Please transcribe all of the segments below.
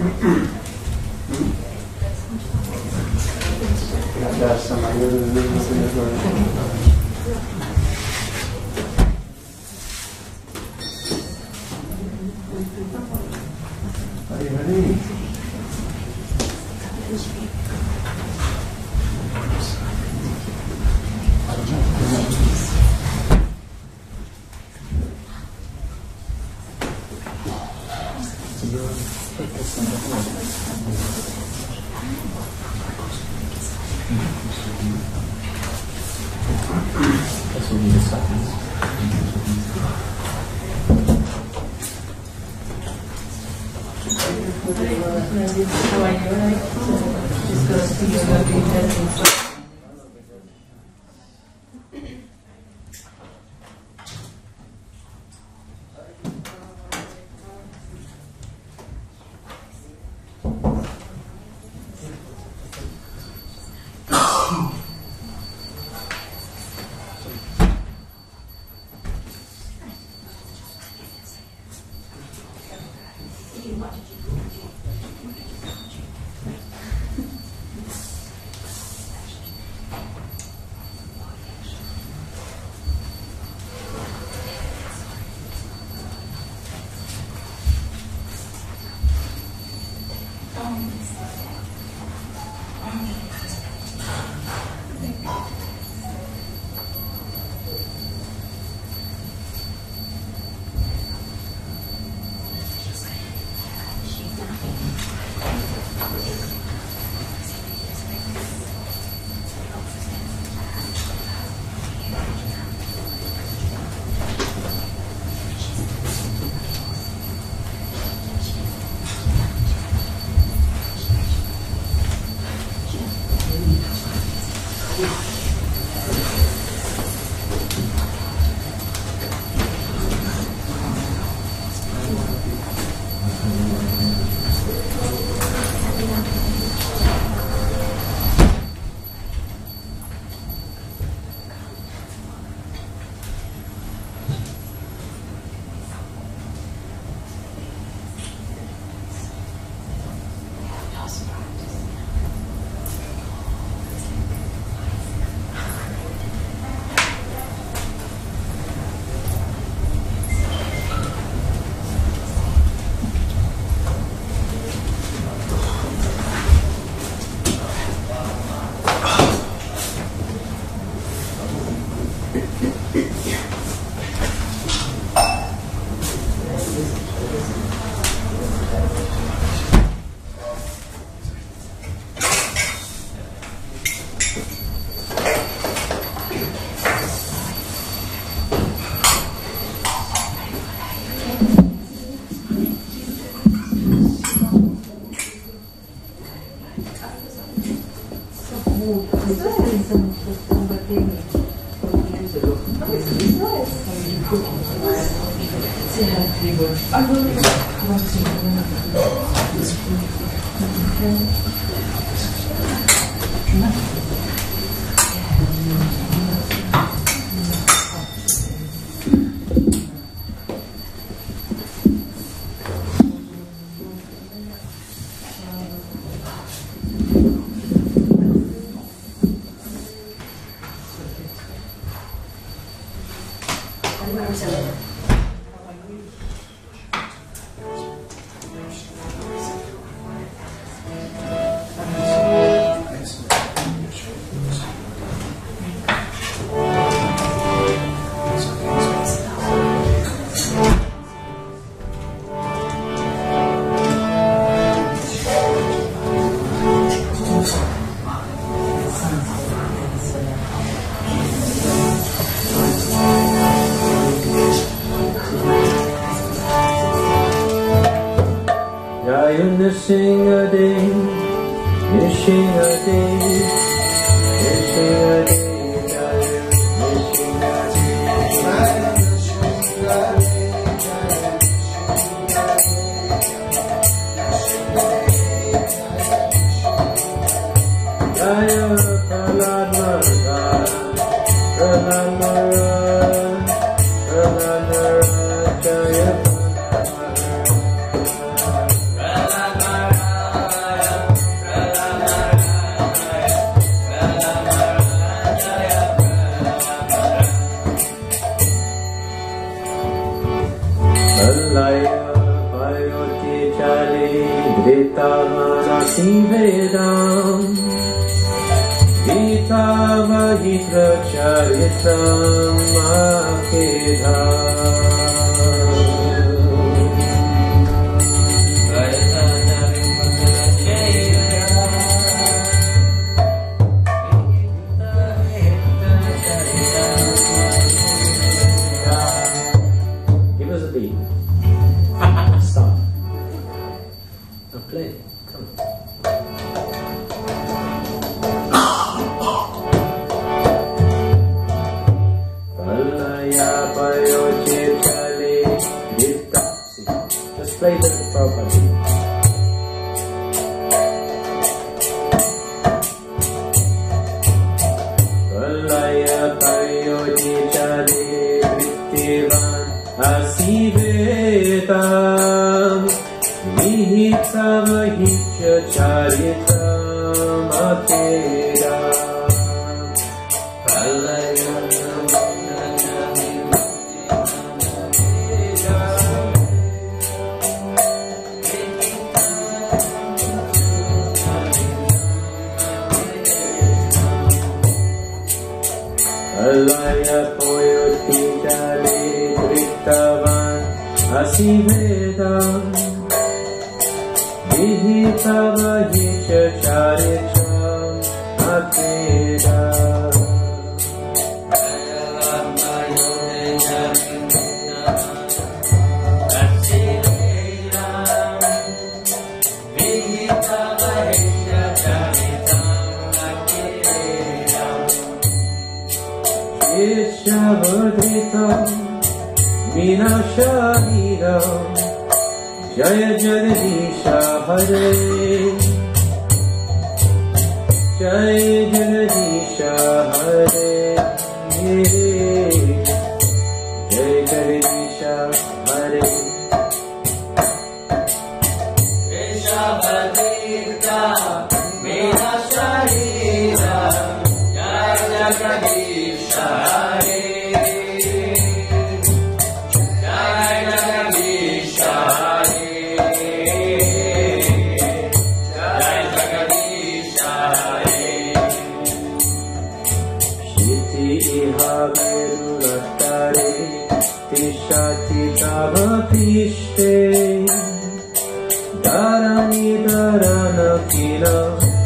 That's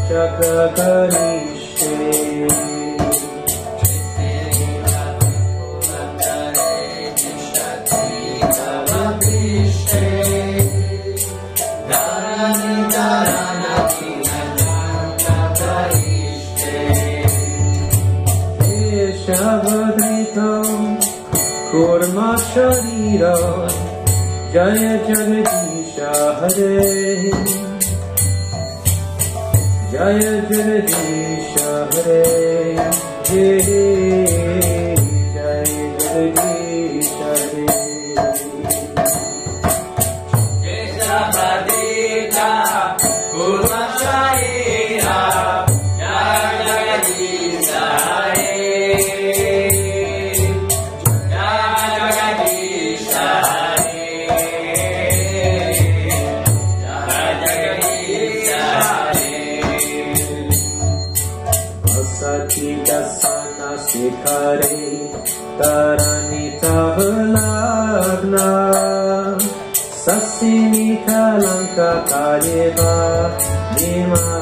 शककरिष्ये कूर्म शरीर जय जगदीश हरे जय जगदीश हरे जगदीशे जेता देवा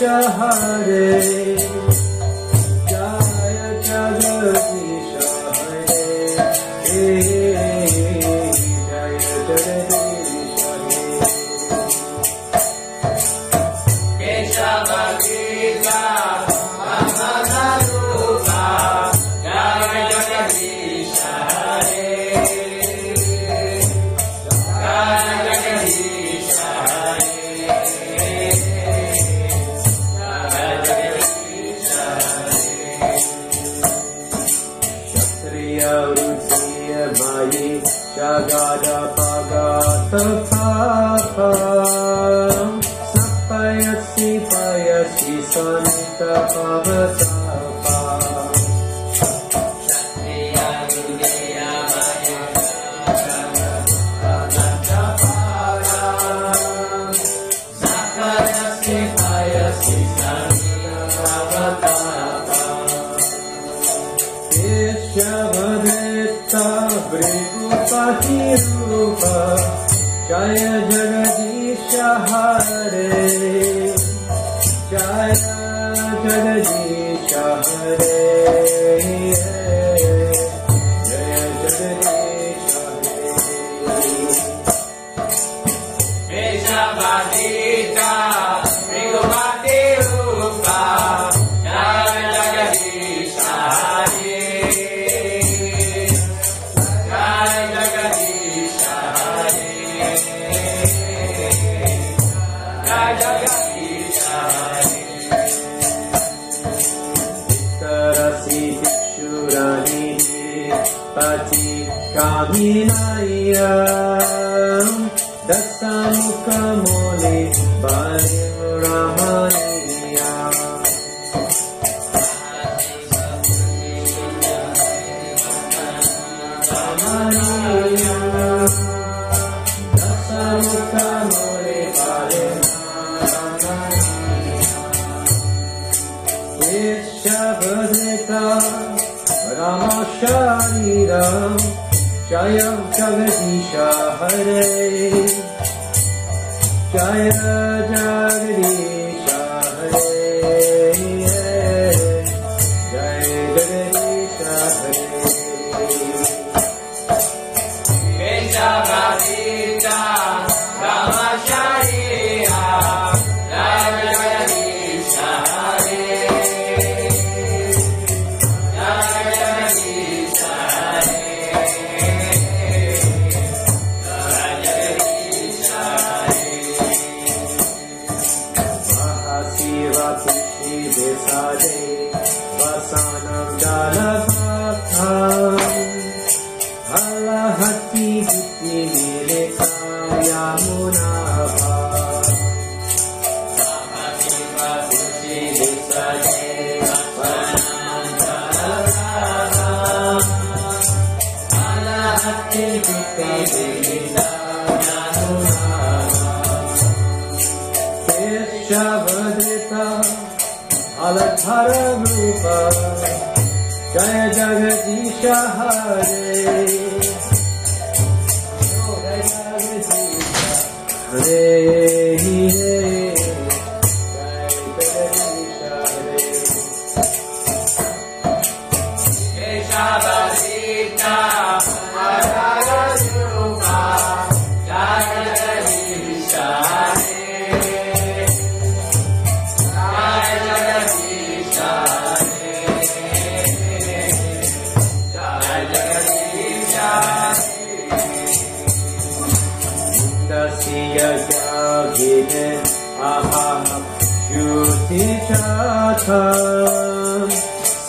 जगदीश रामशरीरं जय जगदीश हरे जय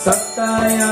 सप्ताया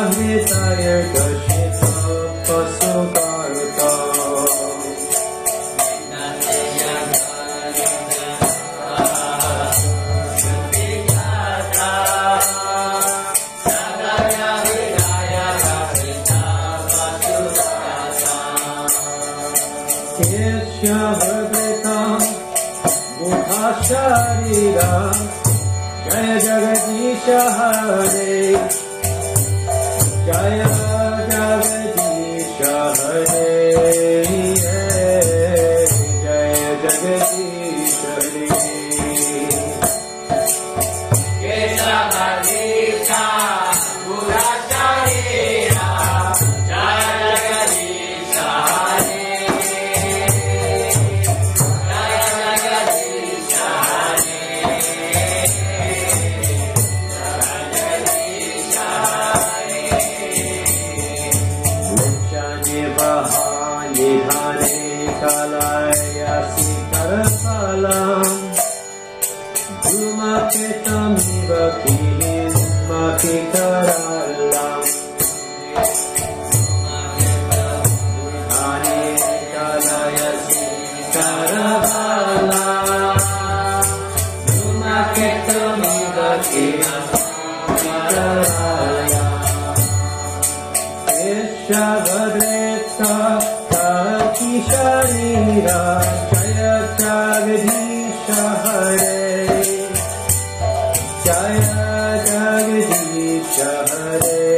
Hare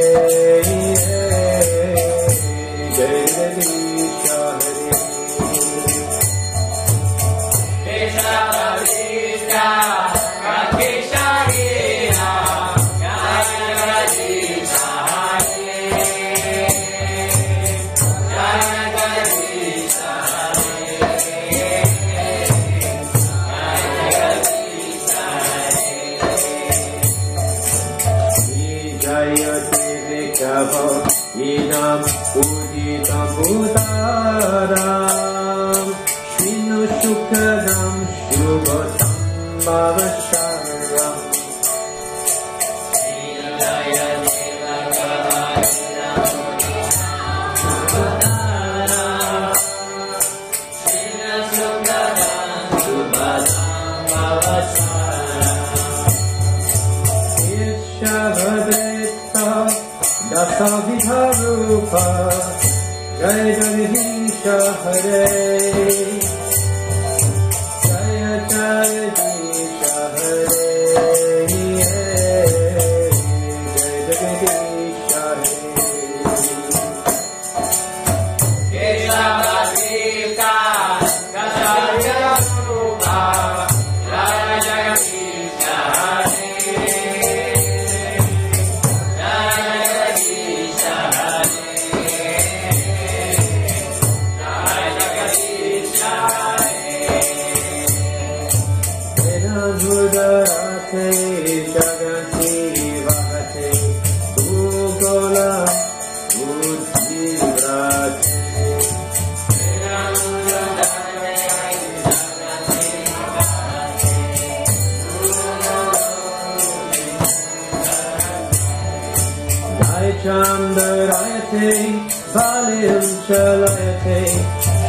न्दरायते साध्यं चलयते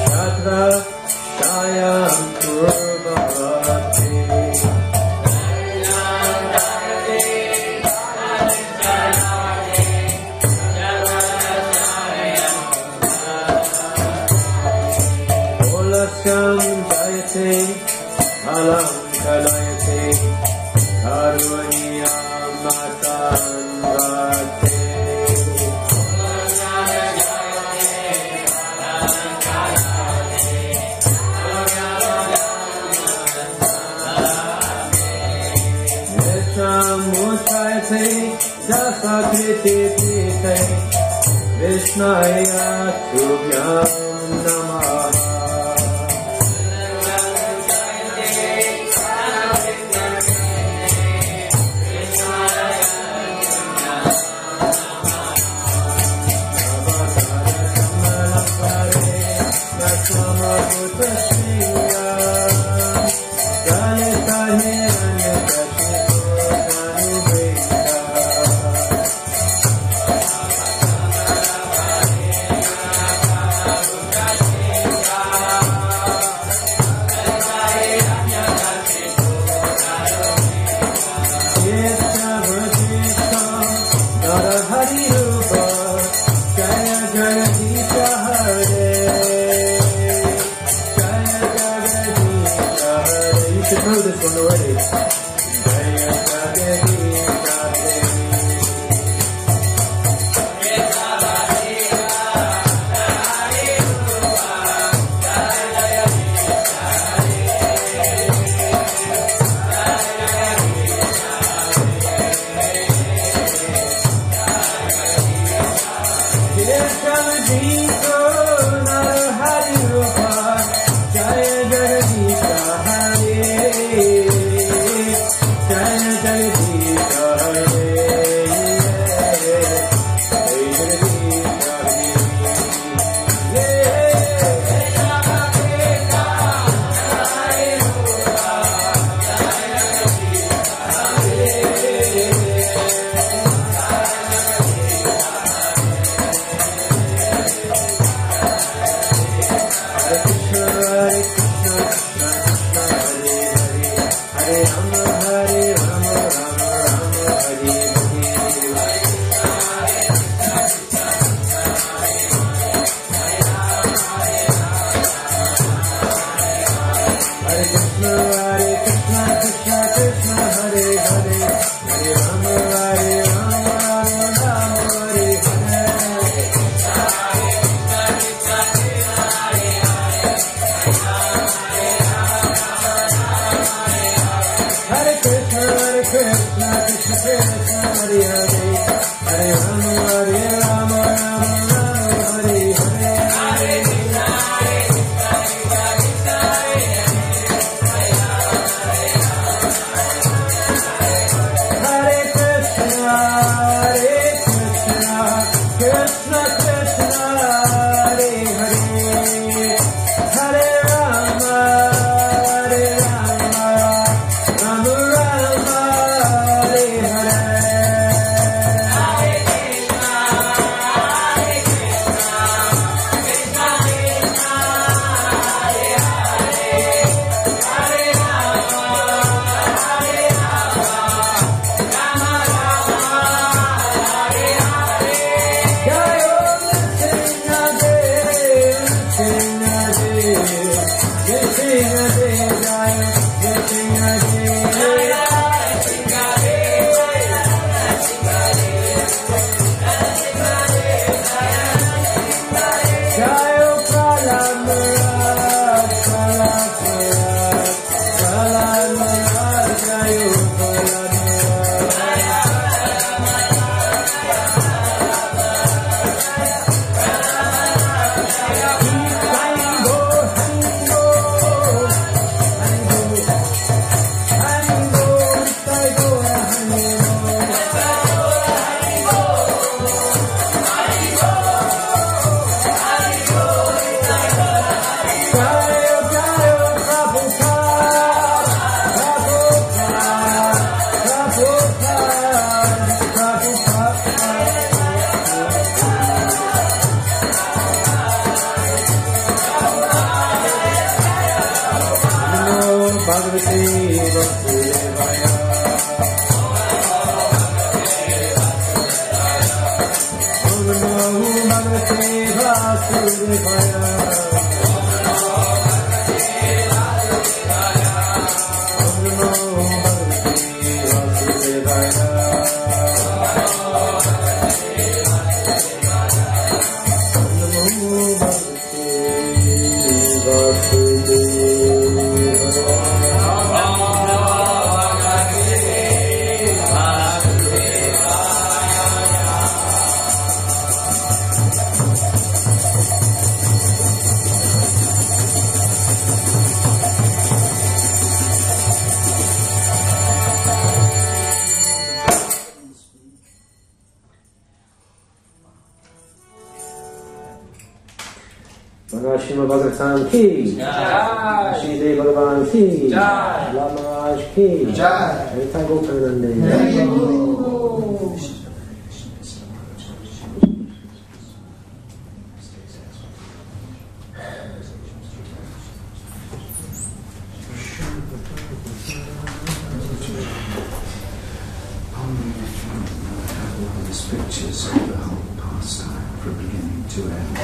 तत्र कायां तु Krishna, Krishna, Hare Bhagavad Shima Bhagavatam ki. Jai. Shri Dev Bhagavan ki. Jai. Lama Maharaj ki. Jai. Harita Gopanande. have all these pictures of the whole pastime from beginning to end.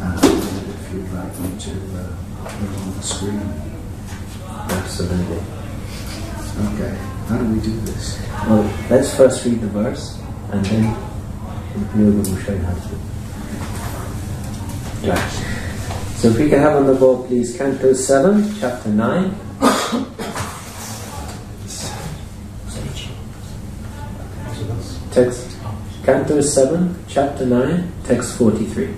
And I wondered if you'd like me to uh, put them on the screen. Absolutely. Okay, how do we do this? Well, let's first read the verse and then Yoga will show you how to do it. Right. So if we can have on the board, please, Canto 7, Chapter 9. Text, Canto 7, Chapter 9, Text 43.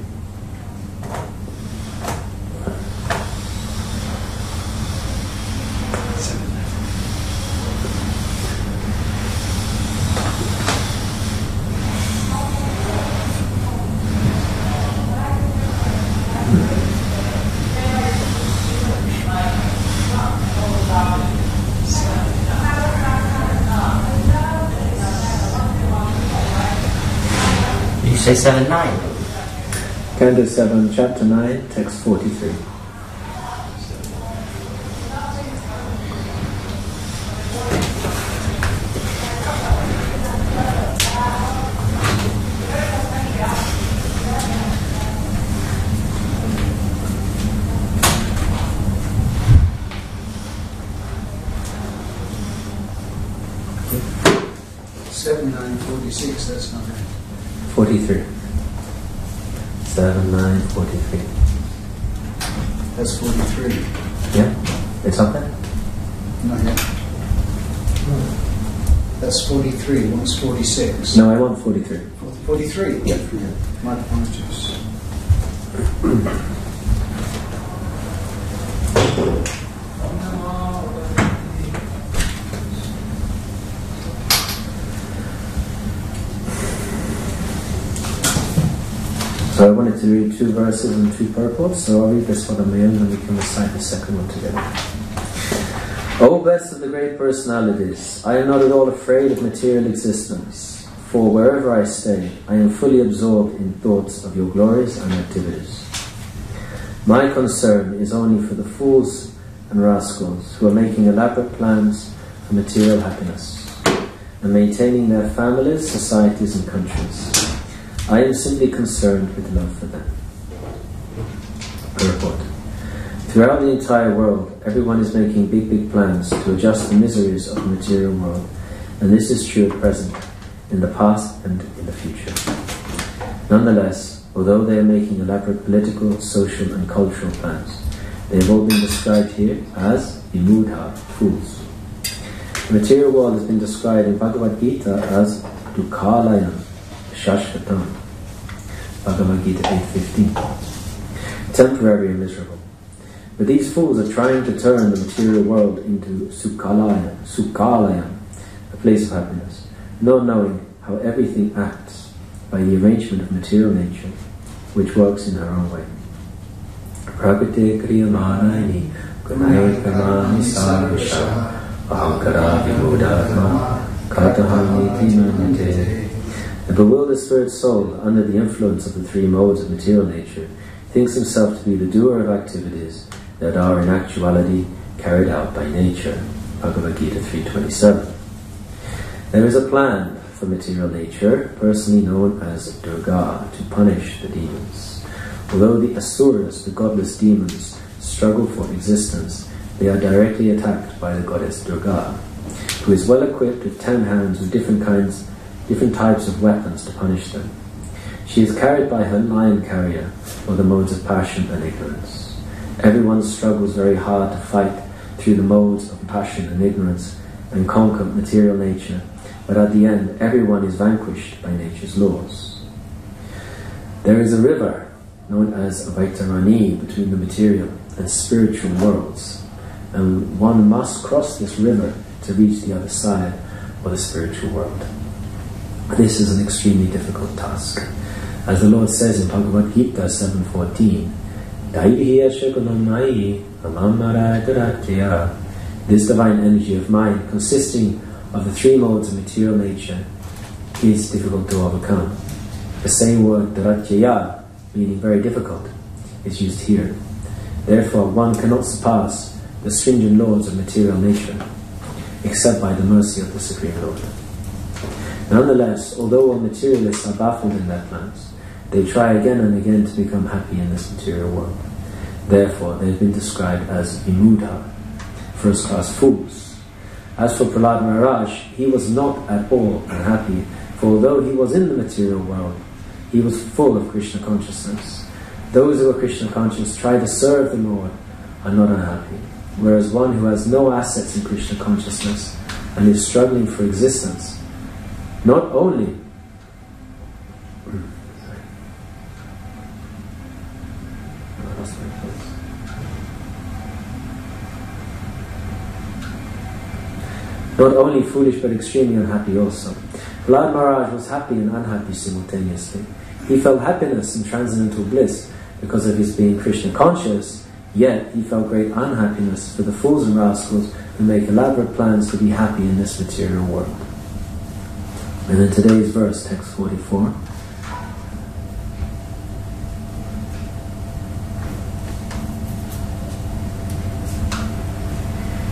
Say seven nine? Canto 7, Chapter 9, Text 43. Seven nine forty six. That's not it. 43. 7, 9, 43. That's forty three. Yeah? It's up there? Not yet. That's forty three. One's forty six. No, I want 43. Forty three. Yeah. My apologies. So I wanted to read two verses and two purports, so I'll read this one on my own and we can recite the second one together. O best of the great personalities, I am not at all afraid of material existence, for wherever I stay, I am fully absorbed in thoughts of your glories and activities. My concern is only for the fools and rascals who are making elaborate plans for material happiness and maintaining their families, societies, and countries. I am simply concerned with love for them. Purport. Throughout the entire world, everyone is making big, big plans to adjust the miseries of the material world, and this is true at present, in the past, and in the future. Nonetheless, although they are making elaborate political, social, and cultural plans, they have all been described here as vimudha, fools. The material world has been described in Bhagavad Gita as dukhalayam, shashvatam. Bhagavad Gita 8.15. Temporary and miserable. But these fools are trying to turn the material world into sukhalaya, sukhalayam, a place of happiness, not knowing how everything acts by the arrangement of material nature, which works in her own way. Prakriti kriyamanayani gunaikamani sarvasha ahankara vimudhatma katahamiti manyate the bewildered spirit soul, under the influence of the three modes of material nature, thinks himself to be the doer of activities that are in actuality carried out by nature. Bhagavad Gita 3.27 There is a plan for material nature, personally known as Durga, to punish the demons. Although the Asuras, the godless demons, struggle for existence, they are directly attacked by the goddess Durga, who is well equipped with ten hands with different kinds different types of weapons to punish them. She is carried by her lion carrier, or the modes of passion and ignorance. Everyone struggles very hard to fight through the modes of passion and ignorance and conquer material nature, but at the end, everyone is vanquished by nature's laws. There is a river known as a Vaitarani between the material and spiritual worlds, and one must cross this river to reach the other side of the spiritual world. This is an extremely difficult task. As the Lord says in Bhagavad Gita 7.14, This divine energy of mind, consisting of the three modes of material nature, is difficult to overcome. The same word, Dratya, meaning very difficult, is used here. Therefore, one cannot surpass the stringent laws of material nature, except by the mercy of the Supreme Lord. Nonetheless, although all materialists are baffled in their plans, they try again and again to become happy in this material world. Therefore, they have been described as vimudha, first class fools. As for Prahlad Maharaj, he was not at all unhappy, for although he was in the material world, he was full of Krishna consciousness. Those who are Krishna conscious try to serve the Lord are not unhappy, whereas one who has no assets in Krishna consciousness and is struggling for existence, not only not only foolish but extremely unhappy also. Prahlad Maharaj was happy and unhappy simultaneously. He felt happiness and transcendental bliss because of his being Krishna conscious, yet he felt great unhappiness for the fools and rascals who make elaborate plans to be happy in this material world. And in today's verse, text 44.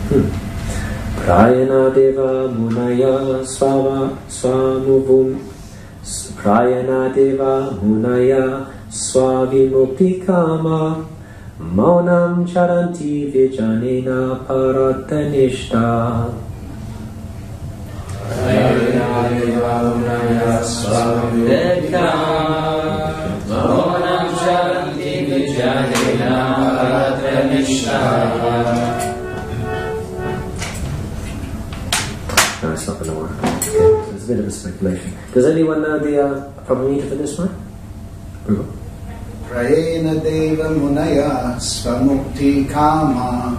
Hmm. Prayana Deva Munaya Swava Swamuvum Prayana Deva Munaya Swavimukti Kama Maunam Charanti Vijanina Paratanishta Prayana Deva Munaya Swavimukti Kama Maunam Charanti Vijanina Paratanishta No, it's not going to work. It's a bit of a speculation. Does anyone know the uh, meter for this one? Prayena Deva Munaya Svamukti Kama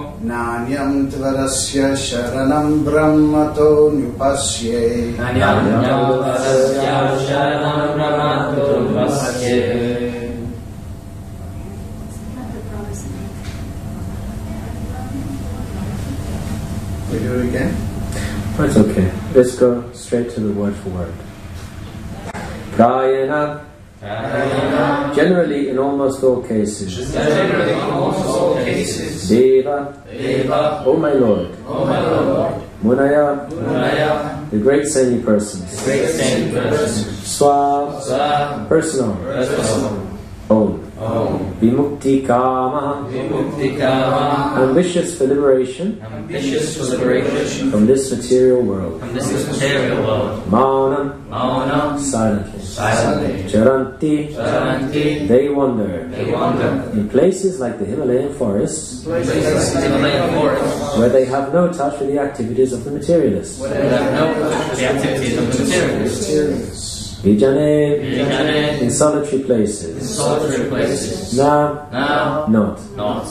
त्वरस्य शरणं ब्रह्मतो न्युपश्ये We do it again? That's okay. Let's go straight to the word for word. Prayana. Generally, in almost all cases. Generally, in almost all cases. Deva. Deva. Oh my Lord. Oh my Lord. Munaya. Munaya. The great saintly persons. Great saintly persons. Swa. Swa. Personal. Personal. Om. Om. Vimukti Kama. Vimukti Kama. Ambitious for liberation. Ambitious for liberation. From this material world. From this material world. Maunam. Silently. Silently. Charanti. Charanti. They wander. They wander. In places like the Himalayan forests. Places in the Himalayan forest. Where they have no touch with the activities of the materialists. Where they have no touch with the activities of the materialists. Vijane. Vijane. In solitary In places. solitary places. Now. Now. Not. Not.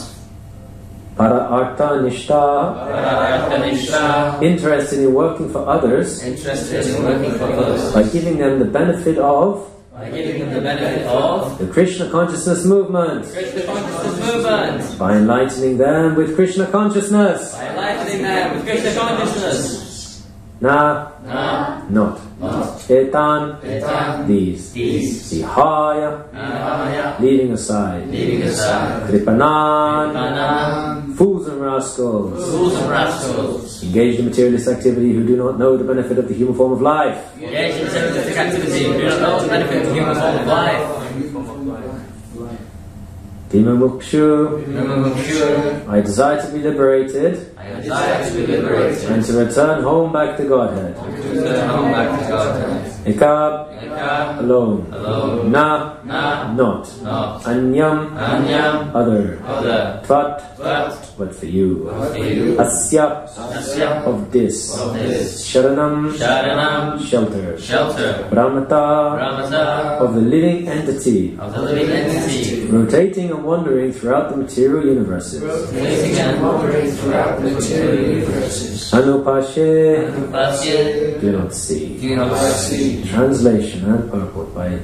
Para artha nishta. Pararathanishta. Interested in working for others. Interested in working for others. By giving them the benefit of By giving them the benefit of the Krishna consciousness movement. Krishna consciousness movement. By enlightening them with Krishna consciousness. By enlightening them with Krishna consciousness. Na. Na. Not. Not. Etan. Etan. These. These. Vihaya. Vihaya. Leaving aside. Leaving aside. Kripanan. Kripanan. Fools and rascals. Fools and rascals. Engaged in materialist activity who do not know the benefit of the human form of life. Engaged in scientific activity. who Do not know the benefit of the human form of life. Dimamukshu. Namamukshu. I desire to be liberated And to return home back to Godhead. To return home back to Godhead. Ekab. Eka. Alone. Alone. Na. Na. not. Not. Anyam, Anyam. other. Other. Tvat, But. but for you. For you. Asya, Asya. of this. Of this. Sharanam, Sharanam. shelter. Shelter. Brahmata, Brahmata. of the living entity, Of the living entity. rotating and wandering throughout the material universes. Placing and wandering throughout material universes. Anupashe, Pasya. do not see. Do not see. Translation and purport by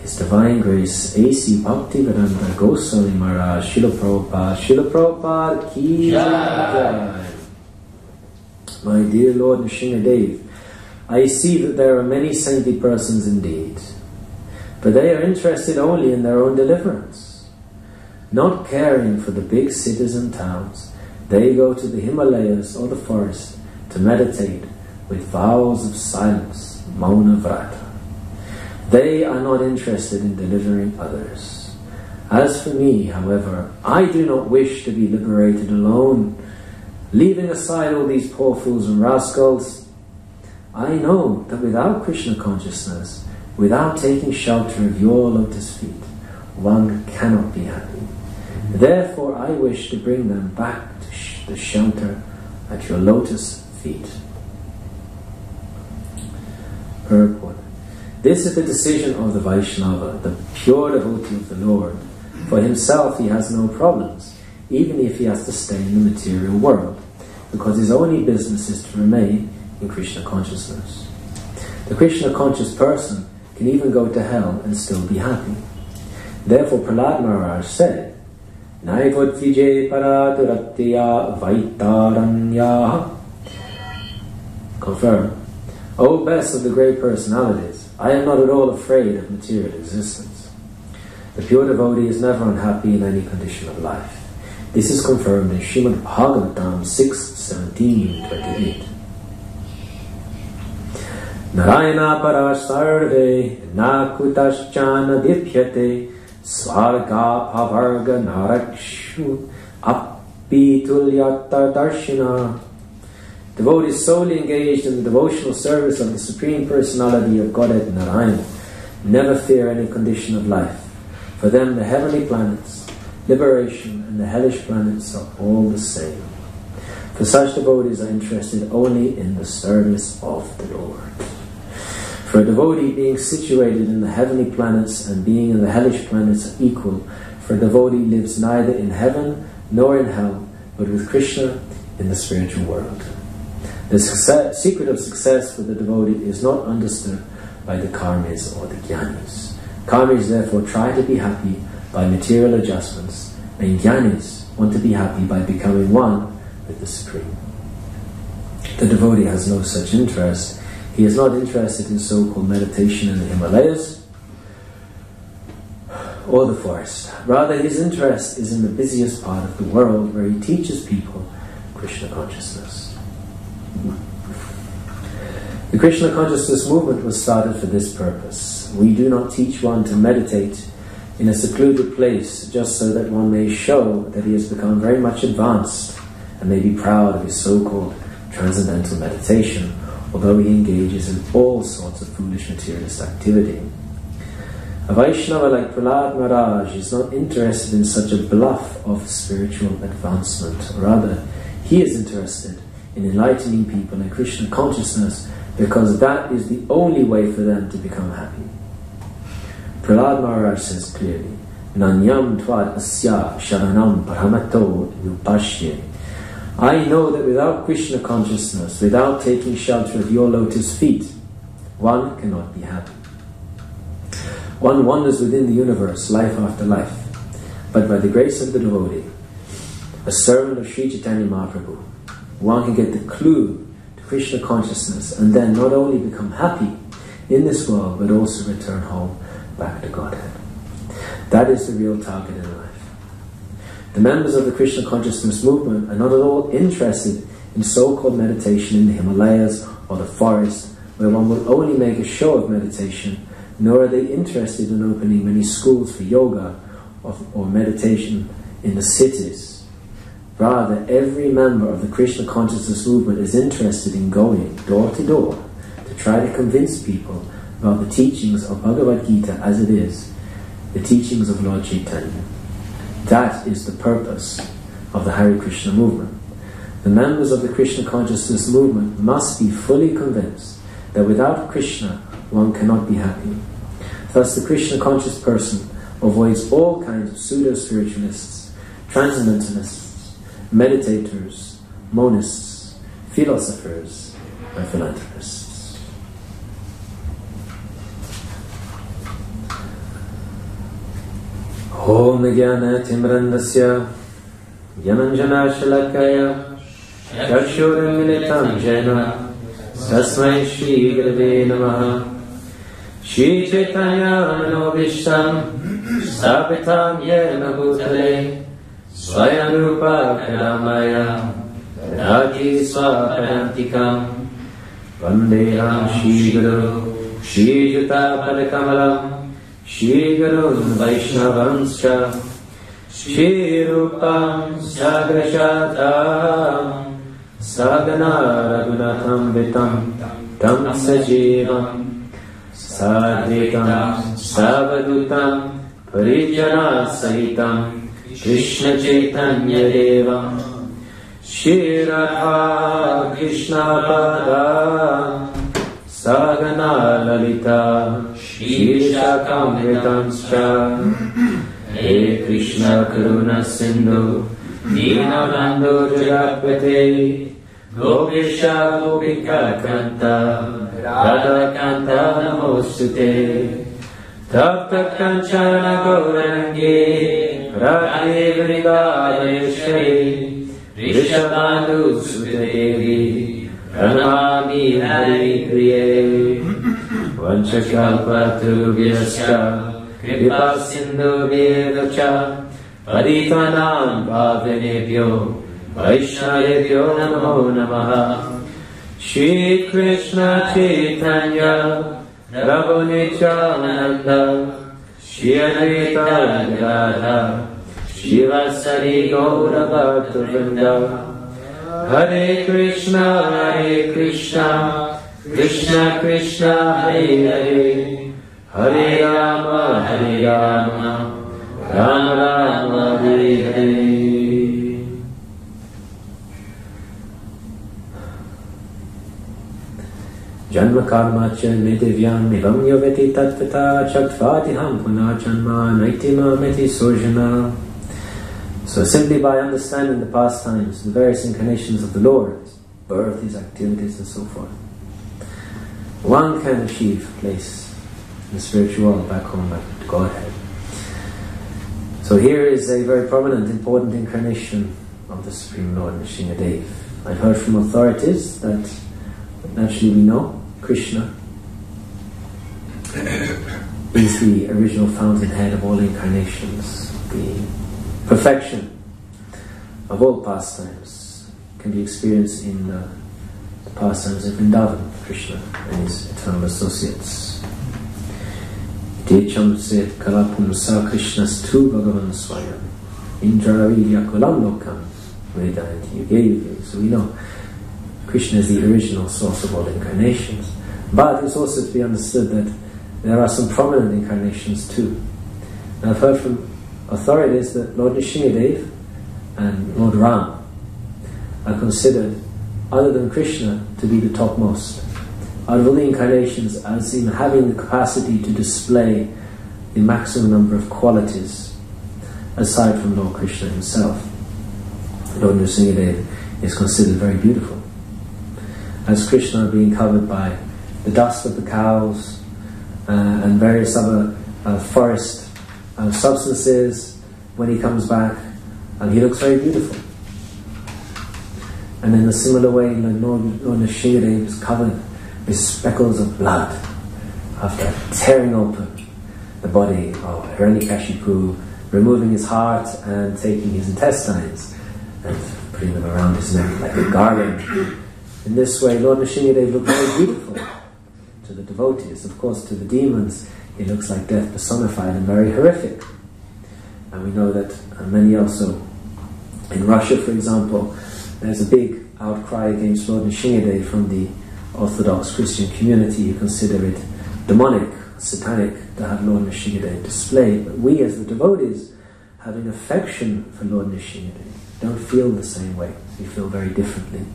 His Divine Grace A.C. Bhaktivedanta Goswami Maharaj Srila Prabhupada Srila Prabhupada Ki Jai. My dear Lord Nrsingadev, I see that there are many saintly persons indeed, but they are interested only in their own deliverance. Not caring for the big cities and towns, they go to the Himalayas or the forest to meditate with vows of silence, Mauna Vrata. They are not interested in delivering others. As for me, however, I do not wish to be liberated alone. Leaving aside all these poor fools and rascals, I know that without Krishna consciousness, without taking shelter of your lotus feet, one cannot be happy. Therefore, I wish to bring them back to sh- the shelter at your lotus feet. Purport. This is the decision of the Vaishnava, the pure devotee of the Lord. For himself, he has no problems, even if he has to stay in the material world, because his only business is to remain in Krishna consciousness. The Krishna conscious person can even go to hell and still be happy. Therefore, Prahlad Maharaj said, paraturatya vaitaranya. Confirm. O best of the great personalities, I am not at all afraid of material existence. The pure devotee is never unhappy in any condition of life. This is confirmed in Srimad Bhagavatam 6, 17, 28. Narayana parasarve nakutaschana dipyate svarga pavarga narakshu apitulyata darshina Devotees solely engaged in the devotional service of the Supreme Personality of Godhead Narayana never fear any condition of life. For them, the heavenly planets, liberation, and the hellish planets are all the same. For such devotees are interested only in the service of the Lord. For a devotee being situated in the heavenly planets and being in the hellish planets are equal, for a devotee lives neither in heaven nor in hell, but with Krishna in the spiritual world. The success, secret of success for the devotee is not understood by the karmis or the jnanis. Karmis therefore try to be happy by material adjustments, and jnanis want to be happy by becoming one with the Supreme. The devotee has no such interest. He is not interested in so called meditation in the Himalayas or the forest. Rather, his interest is in the busiest part of the world where he teaches people Krishna consciousness. The Krishna consciousness movement was started for this purpose. We do not teach one to meditate in a secluded place just so that one may show that he has become very much advanced and may be proud of his so called transcendental meditation, although he engages in all sorts of foolish materialist activity. A Vaishnava like Prahlad Maharaj is not interested in such a bluff of spiritual advancement. Rather, he is interested in enlightening people in Krishna consciousness because that is the only way for them to become happy. Prahlad Maharaj says clearly, Nanyam tvad asya sharanam paramato nupashye. I know that without Krishna consciousness, without taking shelter of your lotus feet, one cannot be happy. One wanders within the universe, life after life, but by the grace of the devotee, a servant of Sri Chaitanya Mahaprabhu, one can get the clue to Krishna consciousness and then not only become happy in this world, but also return home back to Godhead. That is the real target in life. The members of the Krishna consciousness movement are not at all interested in so called meditation in the Himalayas or the forest, where one will only make a show of meditation, nor are they interested in opening many schools for yoga or, or meditation in the cities. Rather, every member of the Krishna consciousness movement is interested in going door to door to try to convince people about the teachings of Bhagavad Gita as it is, the teachings of Lord Chaitanya. That is the purpose of the Hare Krishna movement. The members of the Krishna consciousness movement must be fully convinced that without Krishna one cannot be happy. Thus, the Krishna conscious person avoids all kinds of pseudo spiritualists, transcendentalists, meditators, monists, philosophers, and philanthropists. Om Jnanatimrandasya Jnananjanashalakaya Chakshuramilitam Jaina Tasmai Shri Gurave Namaha Shri Chaitanya Manobhishtam Sabitam Yena Bhutale स्वयं राजे वंदे श्रीगुरु श्रीयुता श्रीगुरुन् वैष्णवंश्च। श्रीरूपां सागरशाताम्। सागना रघुनाथं वितम् तं सजीवम्। साधृतम् परिजना कृष्णचैतन्यदेवम् श्रीराधा कृष्णपादा सगना ललिता श्रीशाखामृतंश्च हे कृष्ण, करुण, सिन्धु दीनबन्धो जगत्पते गोपेश गोपिका कान्त राधाकान्त नमोऽस्तु ते। तप्त कञ्चन गौरङ्गे राधे वृगादेश्वरी ऋषभानुसुतदेवी प्रणमामि हरिप्रिये वंशकल्पतरुभ्यश्च कृपा सिन्धुभ्येव च पतितानां पावनेभ्यो वैष्णवेभ्यो नमो नमः। श्रीकृष्ण चैतन्य प्रभु नित्यानन्द श्री अद्वैता राधा शिवसरि गौरभक्तवृन्द हरे कृष्ण हरे कृष्ण कृष्ण कृष्ण, हरे हरे। हरे राम हरे Ram Ram Ram, Hare Hare. Janvakarmacha medevyam nivam yoveti tatvata chatvadiham punachanma naitima meti surjana. So simply by understanding the pastimes, the various incarnations of the Lord, his birth, his activities and so forth, one can achieve place in the spiritual back home back to Godhead. So here is a very prominent, important incarnation of the Supreme Lord, Nishingadev. I've heard from authorities that naturally we know Krishna is the original fountainhead of all incarnations, the perfection of all pastimes can be experienced in uh, the pastimes of Vrindavan, Krishna and his eternal associates. Techam se kalapumsa Krishnastu Bhagavan Swayam Indravi Yakulam Lokam Vedanti Yuge Yuge. So we know Krishna is the original source of all incarnations. But it's also to be understood that there are some prominent incarnations too. And I've heard from authorities that Lord Nrsimhadev and Lord Ram are considered, other than Krishna, to be the topmost. Out of all the incarnations, as in having the capacity to display the maximum number of qualities, aside from Lord Krishna himself. Lord Nrsimhadev is considered very beautiful. As Krishna being covered by the dust of the cows uh, and various other uh, forest uh, substances when he comes back, and he looks very beautiful. And in a similar way, Lord, Lord is covered with speckles of blood after tearing open the body of Hiranyakashipu, removing his heart and taking his intestines and putting them around his neck like a garland. In this way, Lord Nrsimhadev looked very beautiful to the devotees. Of course, to the demons, he looks like death personified and very horrific. And we know that uh, many also, in Russia, for example, there's a big outcry against Lord Nrsimhadev from the Orthodox Christian community who consider it demonic satanic to have Lord Nrsimhadev displayed, but we as the devotees having affection for Lord Nrsimhadev don't feel the same way. We feel very differently.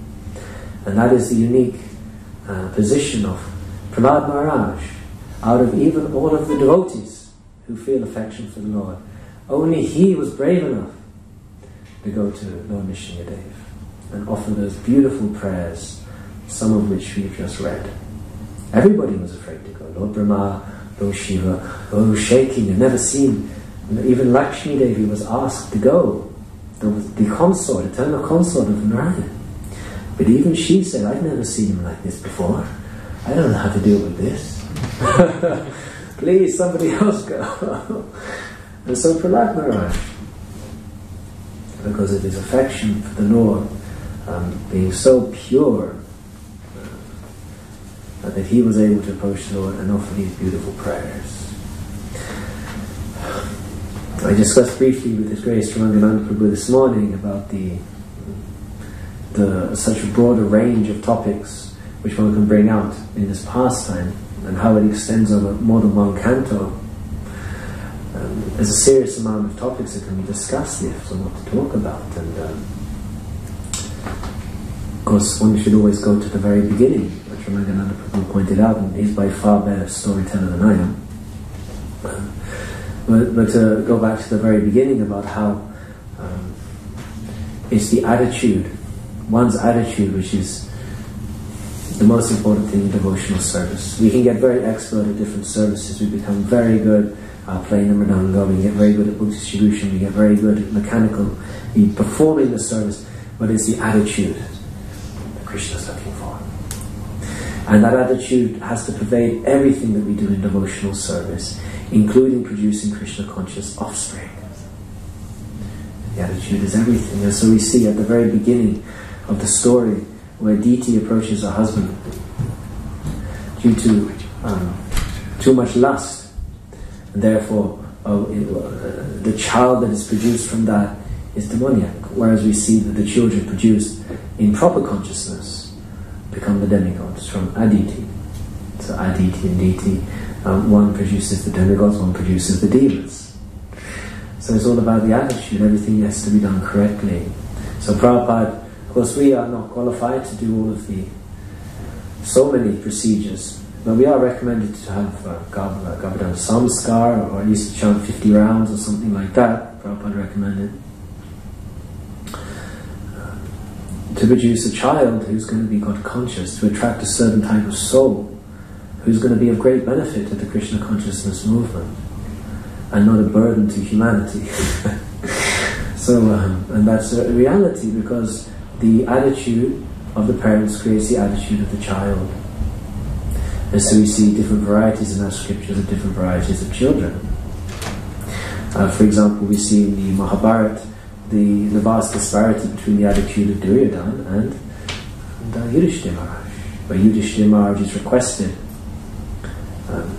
And that is the unique uh, position of Prahlad Maharaj. Out of even all of the devotees who feel affection for the Lord, only he was brave enough to go to Lord Nrsimhadev and offer those beautiful prayers, some of which we've just read. Everybody was afraid to go. Lord Brahma, Lord Shiva, oh, shaking, I've never seen. Even Lakshmi Devi was asked to go. The, the consort, eternal consort of Narayana. But even she said, I've never seen him like this before. I don't know how to deal with this. Please, somebody else go. and so Prahlad Maharaj, because of his affection for the Lord, um, being so pure, uh, that he was able to approach the Lord and offer these beautiful prayers. I discussed briefly with His Grace Ramangananda Prabhu this morning about the, the such a broader range of topics which one can bring out in this pastime and how it extends over more than one canto. Um, there's a serious amount of topics that can be discussed if so what to talk about and um, of course one should always go to the very beginning which Ramangananda Prabhu pointed out and he's by far better storyteller than I am. Um, but, but to go back to the very beginning about how um, it's the attitude, one's attitude, which is the most important thing in devotional service. We can get very expert at different services. We become very good at playing the mridanga. We get very good at book distribution. We get very good at mechanical, performing the service. But it's the attitude that Krishna is looking for. And that attitude has to pervade everything that we do in devotional service including producing Krishna conscious offspring. The attitude is everything. And so we see at the very beginning of the story where Diti approaches her husband due to um, too much lust, and therefore uh, the child that is produced from that is demoniac. Whereas we see that the children produced in proper consciousness become the demigods from Aditi. So Aditi and Diti um, one produces the demigods, one produces the demons. So it's all about the attitude, everything has to be done correctly. So Prabhupada, of course we are not qualified to do all of the, so many procedures, but we are recommended to have uh, Garbhadan Samskar, or at least chant 50 rounds or something like that, Prabhupada recommended. Uh, to produce a child who's going to be God conscious, to attract a certain type of soul who's going to be of great benefit to the Krishna consciousness movement and not a burden to humanity. so, um, and that's a reality because the attitude of the parents creates the attitude of the child. And so we see different varieties in our scriptures of different varieties of children. Uh, for example, we see in the Mahabharata the, the vast disparity between the attitude of Duryodhana and, and uh, Yudhishthira Maharaj, where Yudhishthira Maharaj is requested um,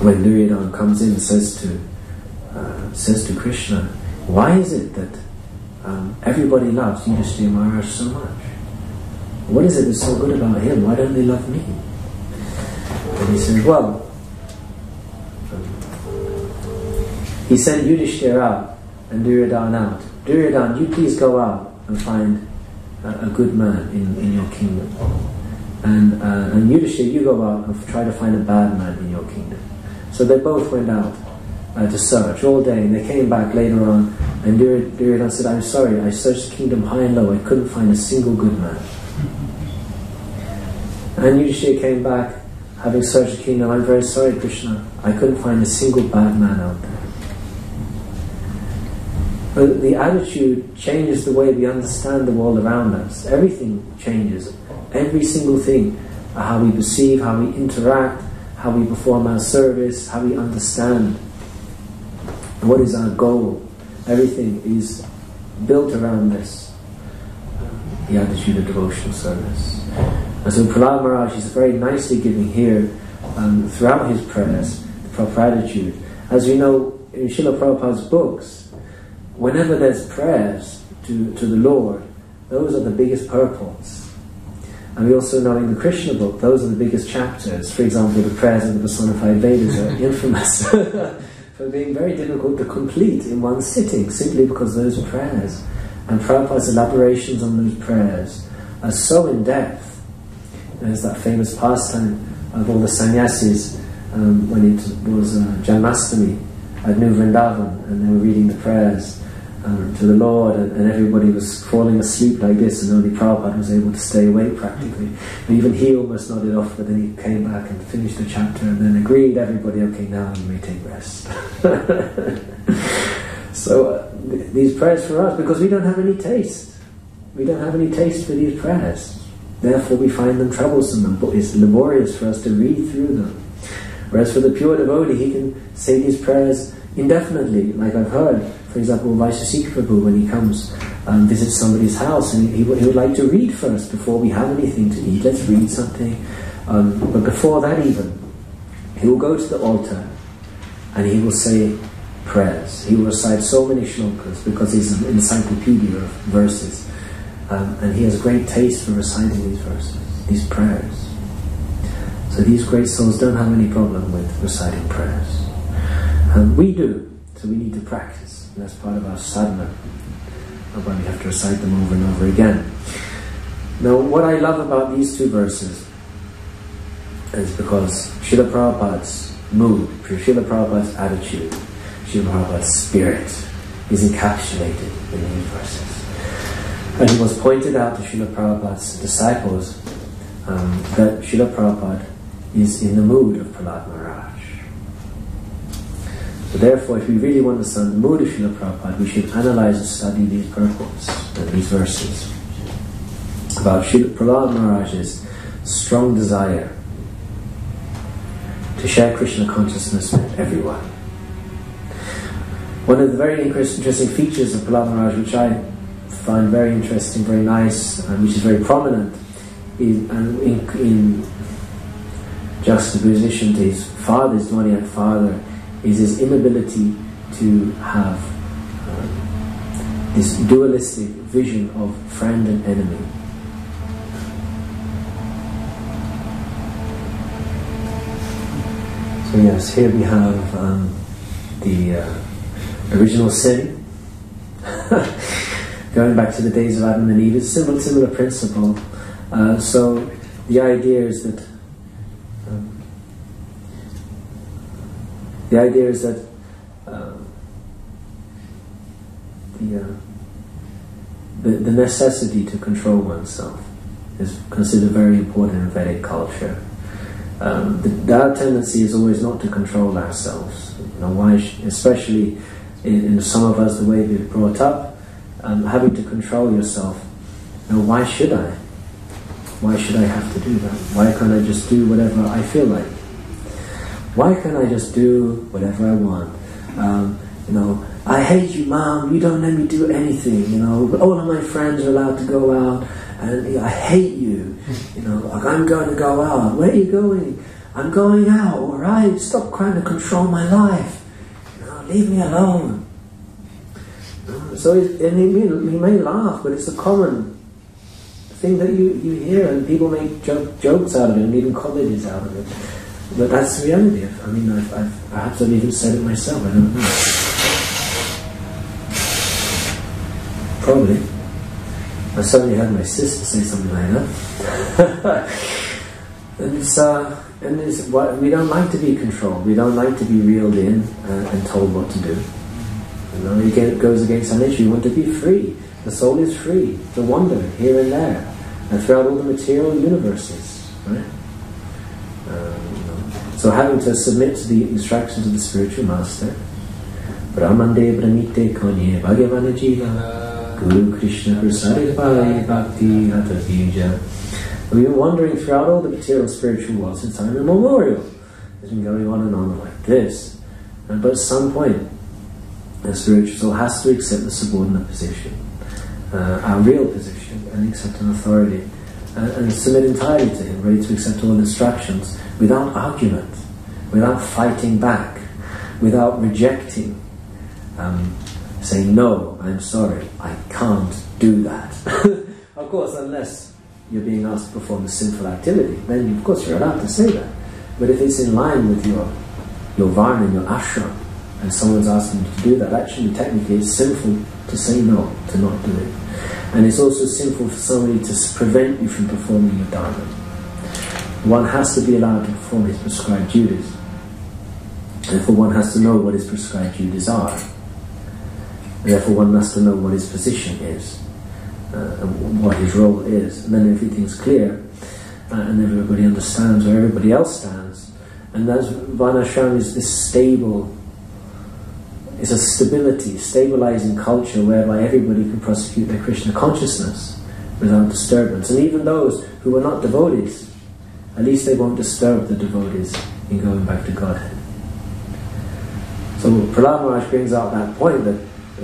when Duryodhana comes in and says to uh, says to Krishna, why is it that um, everybody loves Yudhishthira Maharaj so much? What is it that's so good about him? Why don't they love me? And he says, well, he sent Yudhishthira out and Duryodhana out. Duryodhana, you please go out and find a, a good man in, in your kingdom. And, uh, and Yudhishthira, you go out and try to find a bad man in your kingdom. So they both went out uh, to search all day, and they came back later on, and Duryodhana said, I'm sorry, I searched the kingdom high and low, I couldn't find a single good man. And Yudhishthira came back, having searched the kingdom, I'm very sorry, Krishna, I couldn't find a single bad man out there. But the attitude changes the way we understand the world around us. Everything changes. Every single thing. How we perceive, how we interact, how we perform our service, how we understand what is our goal. Everything is built around this the attitude of devotional service. And so Prahlad Maharaj is very nicely giving here um, throughout his prayers the proper attitude. As you know, in Srila Prabhupada's books, whenever there's prayers to, to the Lord, those are the biggest purports And we also know in the Krishna book, those are the biggest chapters. For example, the prayers of the personified Vedas are infamous for being very difficult to complete in one sitting, simply because those prayers and Prabhupada's elaborations on those prayers are so in depth. There's that famous pastime of all the sannyasis um, when it was uh, Janmastami at New Vrindavan and they were reading the prayers um, to the Lord, and, and, everybody was falling asleep like this, and only Prabhupada was able to stay awake practically. And even he almost nodded off, but then he came back and finished the chapter and then agreed, everybody, okay, now you may take rest. so, uh, th- these prayers for us, because we don't have any taste. We don't have any taste for these prayers. Therefore, we find them troublesome and it's laborious for us to read through them. Whereas for the pure devotee, he can say these prayers indefinitely, like I've heard for example, Vaisheshika Prabhu, when he comes and um, visits somebody's house, and he, he, would like to read first before we have anything to eat. Let's read something. Um, but before that, even, he will go to the altar and he will say prayers. He will recite so many shlokas because he's an encyclopedia of verses. Um, and he has great taste for reciting these verses, these prayers. So these great souls don't have any problem with reciting prayers. And we do, so we need to practice. And that's part of our sadhana. That's why we have to recite them over and over again. Now, what I love about these two verses is because Srila Prabhupada's mood, Srila Prabhupada's attitude, Srila Prabhupada's spirit is encapsulated in these verses. And it was pointed out to Srila Prabhupada's disciples um, that Srila Prabhupada is in the mood of Prahlad Maharaj. So therefore, if we really want to understand the mood of Srila Prabhupada, we should analyze and study these purports and these verses about Srila Prahlad Maharaj's strong desire to share Krishna consciousness with everyone. One of the very interesting features of Prahlad Maharaj, which I find very interesting, very nice, and which is very prominent in, in, in juxtaposition to his father, his Dwaniyak father, is his inability to have um, this dualistic vision of friend and enemy. So yes, here we have um, the uh, original sin. Going back to the days of Adam and Eve, it's a similar, similar principle. Uh, so the idea is that The idea is that um, the, uh, the, the necessity to control oneself is considered very important in Vedic culture. Um, the, our tendency is always not to control ourselves. You know, why, especially in, in, some of us, the way we're brought up, um, having to control yourself. You know, why should I? Why should I have to do that? Why can't I just do whatever I feel like? Why can't I just do whatever I want? Um, you know, I hate you, mom. You don't let me do anything. You know, all of my friends are allowed to go out, and you know, I hate you. You know, like I'm going to go out. Where are you going? I'm going out. All right, stop trying to control my life. You know, leave me alone. So, it, and he, he may laugh, but it's a common thing that you, you hear, and people make joke, jokes out of it, and even comedies out of it. But that's the reality. I mean, I've, I've, perhaps I've even said it myself. I don't know. Probably. I certainly had my sister say something like that. and it's uh, and it's what we don't like to be controlled. We don't like to be reeled in uh, and told what to do. You know, it goes against our nature. We want to be free. The soul is free to wander here and there and throughout all the material universes. Right? So having to submit to the instructions of the spiritual master, Brahmande Brahmite Konye Bhagavana Jiva Guru Krishna Bhakti. We've been wandering throughout all the material spiritual world since time immemorial. It's been going on and on like this. But at some point, the spiritual soul has to accept the subordinate position, uh, our real position, and accept an authority, uh, and submit entirely to Him, ready to accept all instructions without argument, without fighting back, without rejecting, um, saying, No, I'm sorry, I can't do that. of course, unless you're being asked to perform a sinful activity, then of course you're allowed to say that. But if it's in line with your your varna, your ashram, and someone's asking you to do that, actually technically it's sinful to say no, to not do it. And it's also sinful for somebody to prevent you from performing your dharma. One has to be allowed to perform his prescribed duties. Therefore, one has to know what his prescribed duties are. Therefore, one has to know what his position is, uh, and what his role is. And then everything's clear, uh, and everybody understands where everybody else stands. And that's Varnashram is this stable, it's a stability, stabilizing culture whereby everybody can prosecute their Krishna consciousness without disturbance. And even those who are not devotees, at least they won't disturb the devotees in going back to Godhead. So Prahlad Maharaj brings out that point that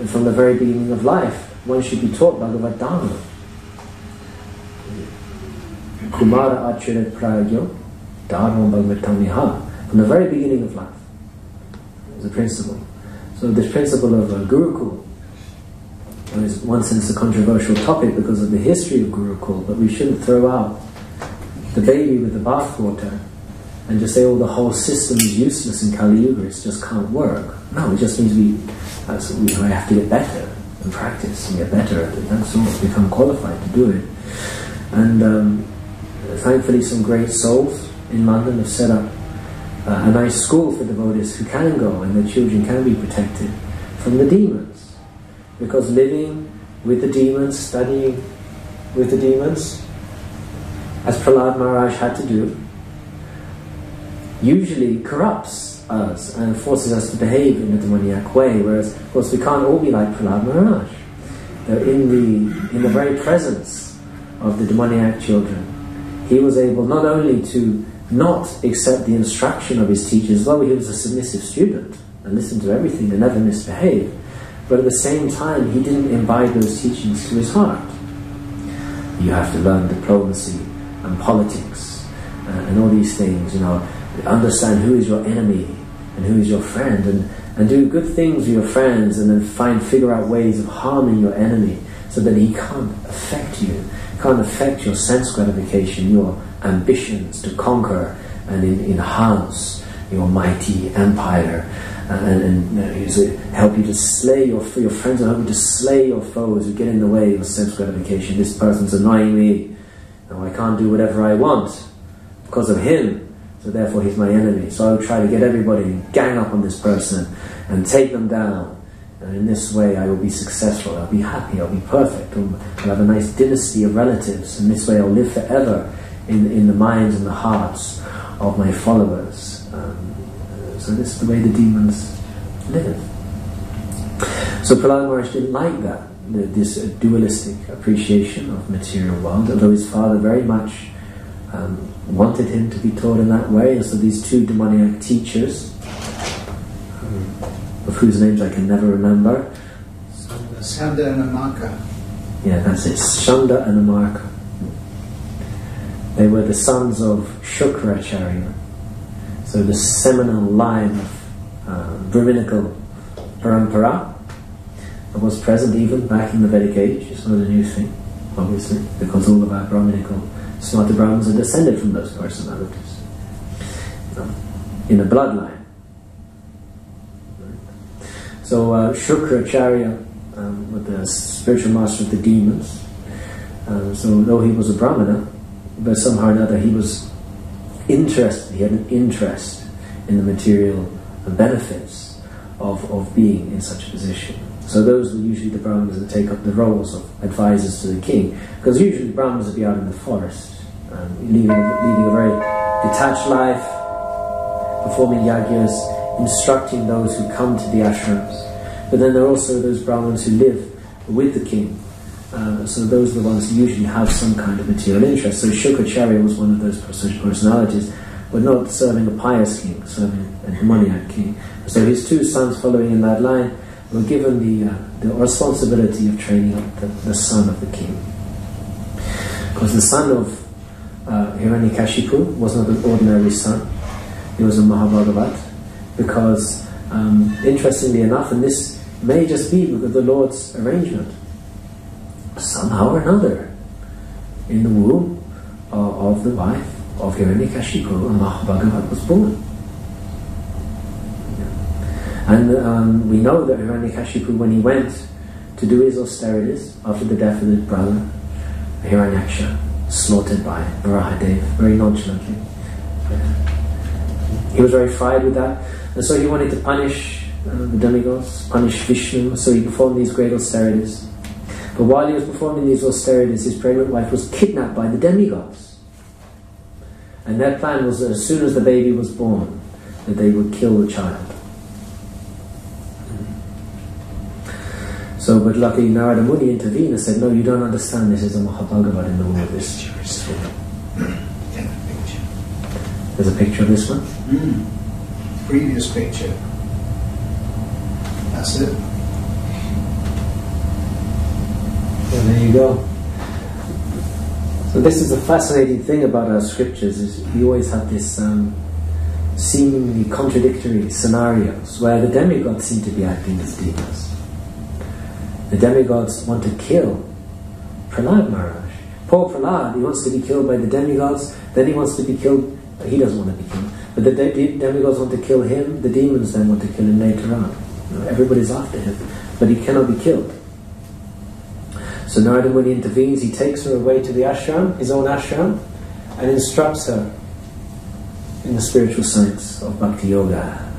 from the very beginning of life, one should be taught Bhagavad Dharma. Kumara Acharit Pragyo Dharma Bhagavatamiha. From the very beginning of life, is a principle. So this principle of uh, Gurukul is, one sense, a controversial topic because of the history of Gurukul, but we shouldn't throw out the baby with the bathwater and just say, oh, the whole system is useless in Kali Yuga, it just can't work. No, it just means we, we have to get better and practice and get better at it. That's all, become qualified to do it. And um, thankfully, some great souls in London have set up uh, a nice school for devotees who can go and their children can be protected from the demons. Because living with the demons, studying with the demons, as Prahlad Maharaj had to do, usually corrupts us and forces us to behave in a demoniac way, whereas, of course, we can't all be like Prahlad Maharaj. in the, in the very presence of the demoniac children, he was able not only to not accept the instruction of his teachers, though he was a submissive student and listened to everything and never misbehaved, but at the same time, he didn't imbibe those teachings to his heart. You have to learn diplomacy and politics uh, and all these things, you know, understand who is your enemy and who is your friend, and, and do good things with your friends, and then find figure out ways of harming your enemy so that he can't affect you, can't affect your sense gratification, your ambitions to conquer and enhance your mighty empire. And, and, and help you to slay your your friends will help you to slay your foes who get in the way of your sense gratification. This person's annoying me. Now I can't do whatever I want because of him. So therefore he's my enemy. So I will try to get everybody gang up on this person and take them down. And in this way I will be successful, I'll be happy, I'll be perfect, I'll have a nice dynasty of relatives, and this way I'll live forever in, in the minds and the hearts of my followers. Um, so this is the way the demons live. So Prahlad Maharaj didn't like that, this dualistic appreciation of material world, although his father very much um, wanted him to be taught in that way. And so these two demoniac teachers, um, of whose names I can never remember. Shanda and Amarka. Yeah, that's it. Shanda and Amarka. They were the sons of Shukracharya. So the seminal line of uh, Brahminical parampara was present even back in the Vedic age. It's not a new thing, obviously, because all of our Brahminical Smarta Brahmins are descended from those personalities in a bloodline. So uh, Shukracharya um, was the spiritual master of the demons. Uh, so though he was a Brahmana, but somehow or another he was interested, he had an interest in the material benefits of, of being in such a position. So those were usually the Brahmins that take up the roles of advisors to the king, because usually Brahmins would be out in the forest, um, leading, leading a very detached life, performing yagyas, instructing those who come to the ashrams. But then there are also those Brahmins who live with the king, uh, so those are the ones who usually have some kind of material interest. So Shukracharya was one of those personalities, but not serving a pious king, serving a demoniac king. So his two sons following in that line were given the, uh, the responsibility of training up the, the son of the king. Because the son of uh, Hiranyakashipu was not an ordinary son, he was a Mahabhagavat. Because, um, interestingly enough, and this may just be because the Lord's arrangement, somehow or another, in the womb of, of the wife of Hiranyakashipu, a Mahabhagavat was born. And um, we know that Hiranyakashipu, when he went to do his austerities after the death of his brother, Hiranyaksha, slaughtered by Varahadev very nonchalantly. He was very fried with that, and so he wanted to punish uh, the demigods, punish Vishnu, so he performed these great austerities. But while he was performing these austerities, his pregnant wife was kidnapped by the demigods. And their plan was that as soon as the baby was born, that they would kill the child. So, but luckily Narada Muni intervened and said, No, you don't understand, this is a Mahabhagavat in the womb of this. There's a picture of this one. Mm. Previous picture. That's it. And there you go. So this is a fascinating thing about our scriptures is we always have this um, seemingly contradictory scenarios where the demigods seem to be acting as demons. The demigods want to kill Prahlad Maharaj. Poor Prahlad, he wants to be killed by the demigods, then he wants to be killed, he doesn't want to be killed, but the de- demigods want to kill him, the demons then want to kill him later on. Everybody's after him, but he cannot be killed. So Narada Muni intervenes, he takes her away to the ashram, his own ashram, and instructs her in the spiritual science of Bhakti Yoga,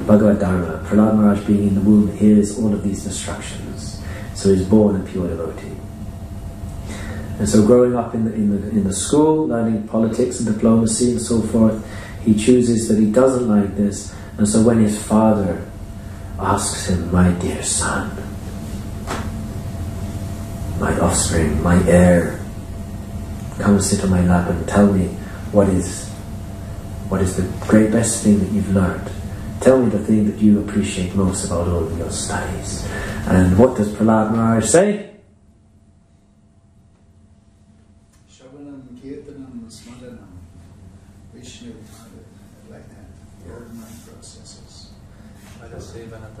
Bhagavad Dharma. Prahlad Maharaj being in the womb hears all of these instructions. So he's born a pure devotee. And so growing up in the, in the, in the school, learning politics and diplomacy and so forth, he chooses that he doesn't like this. And so when his father asks him, My dear son, my offspring, my heir, come sit on my lap and tell me what is what is the great best thing that you've learned. Tell me the thing that you appreciate most about all of your studies. And what does Prahlad Maharaj say? Shravanam, Kirtanam, Smaranam, Vishnu, like that. All nine processes.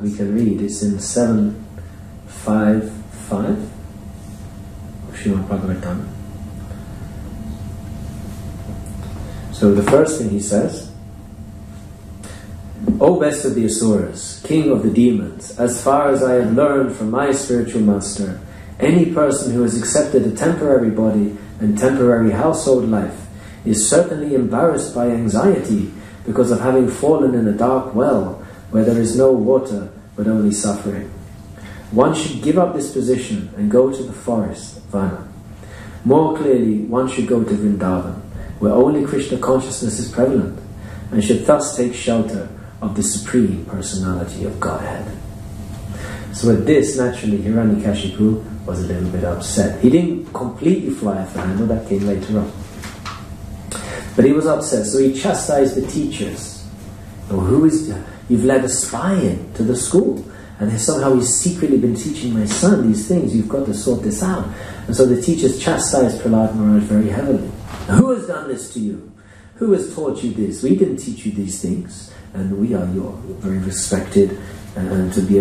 We can read, it's in 755 of Srimad Bhagavatam. So the first thing he says, O best of the Asuras, king of the demons, as far as I have learned from my spiritual master, any person who has accepted a temporary body and temporary household life is certainly embarrassed by anxiety because of having fallen in a dark well where there is no water but only suffering. One should give up this position and go to the forest, Vana. More clearly, one should go to Vrindavan, where only Krishna consciousness is prevalent, and should thus take shelter of the Supreme Personality of Godhead. So at this, naturally, Hiranyakashipu was a little bit upset. He didn't completely fly off the handle, that came later on. But he was upset, so he chastised the teachers. Oh, who is, you've let a spy in to the school, and somehow he's secretly been teaching my son these things, you've got to sort this out. And so the teachers chastised Prahlad Maharaj very heavily. Who has done this to you? Who has taught you this? We didn't teach you these things and we are your very respected and to be